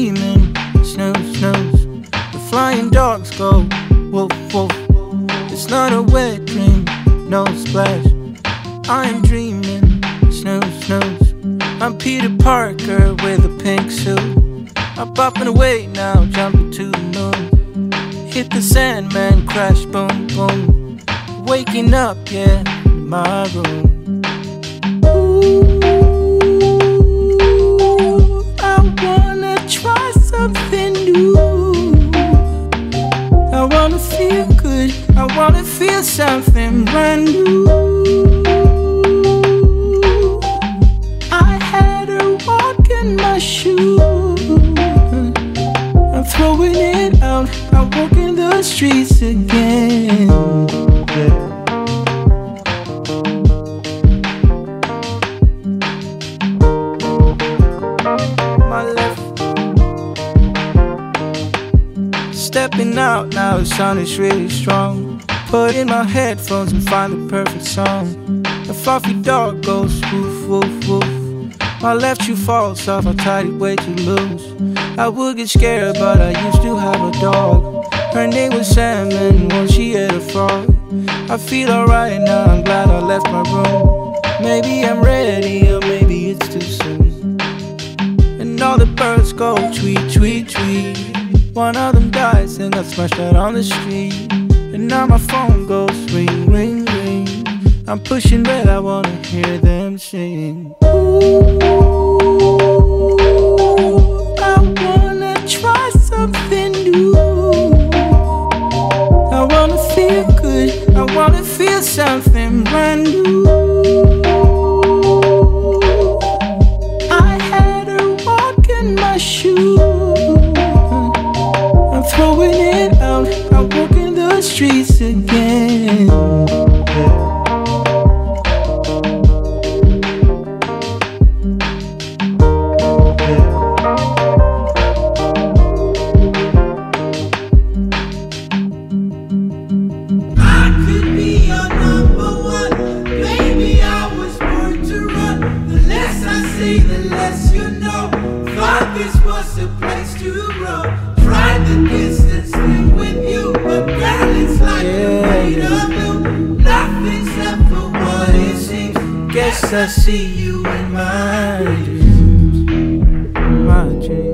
Snow, Snooze, snooze. The flying dogs go woof, woof. It's not a wet dream, no splash. I'm dreaming. Snooze, snooze. I'm Peter Parker with a pink suit. I'm bopping away now, jumping to the moon. Hit the Sandman, crash, boom, boom. Waking up, yeah, in my room. Throwing it out. I'm walking the streets again. Yeah. My left Stepping out now, the sun is really strong. Put in my headphones and find the perfect song. The fluffy dog goes woof woof woof. My left shoe falls off, I tied it way too loose. I would get scared, but I used to have a dog. Her name was Salmon, once she ate a frog. I feel alright now, I'm glad I left my room. Maybe I'm ready, or maybe it's too soon. And all the birds go tweet, tweet, tweet. One of them dies and got smashed out on the street. And now my phone goes ring, ring, ring. I'm pushing red, I wanna hear them sing. Ooh, feel something brand new. I had her walk in my shoes. I'm throwing it out. I'm walking the streets again. see, the less you know. Thought this was the place to grow. Tried the distance, thing with you, but balance like yeah. the weight of you. Nothing's up for what it seems. Guess I see you in my dreams. My dreams.